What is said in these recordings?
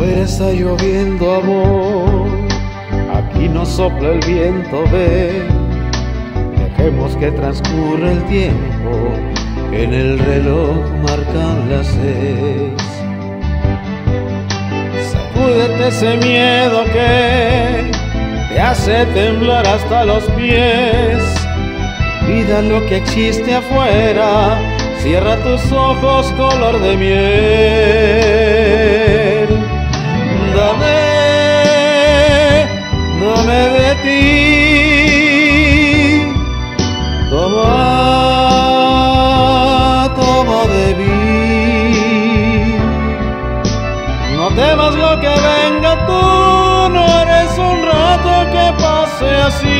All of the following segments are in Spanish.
Afuera está lloviendo amor, aquí no sopla el viento, ven. Dejemos que transcurra el tiempo, en el reloj marcan las seis. Sacúdete ese miedo que te hace temblar hasta los pies. Vida lo que existe afuera, cierra tus ojos color de miel. Temas lo que venga, tú no eres un rato que pase así.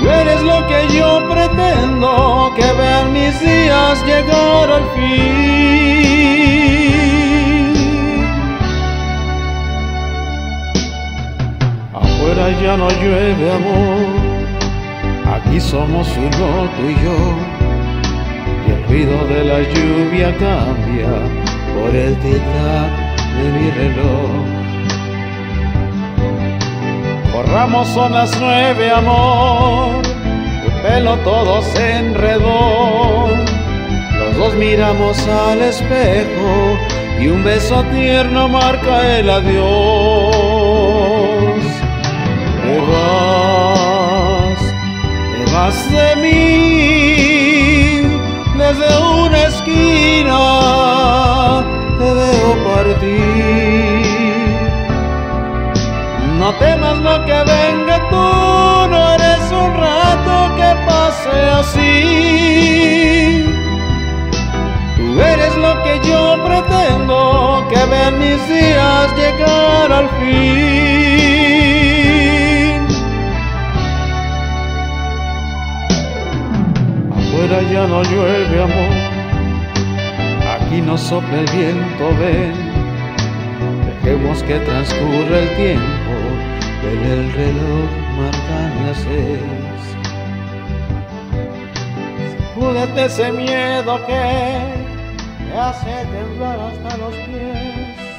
Tú eres lo que yo pretendo, que vean mis días llegar al fin. Afuera ya no llueve amor, aquí somos uno tú y yo, y el ruido de la lluvia cambia por el tic-tac de mi reloj. Corramos son las nueve, amor. Tu pelo todo se enredó. Los dos miramos al espejo y un beso tierno marca el adiós. Te vas, te vas de mí desde una esquina. No temas lo que venga, tú no eres un rato que pase así. Tú eres lo que yo pretendo, que vean mis días llegar al fin. Afuera ya no llueve amor, aquí no sopla el viento, ven. Dejemos que transcurra el tiempo, en el reloj marcan las seis. Sacúdete ese miedo que te hace temblar hasta los pies.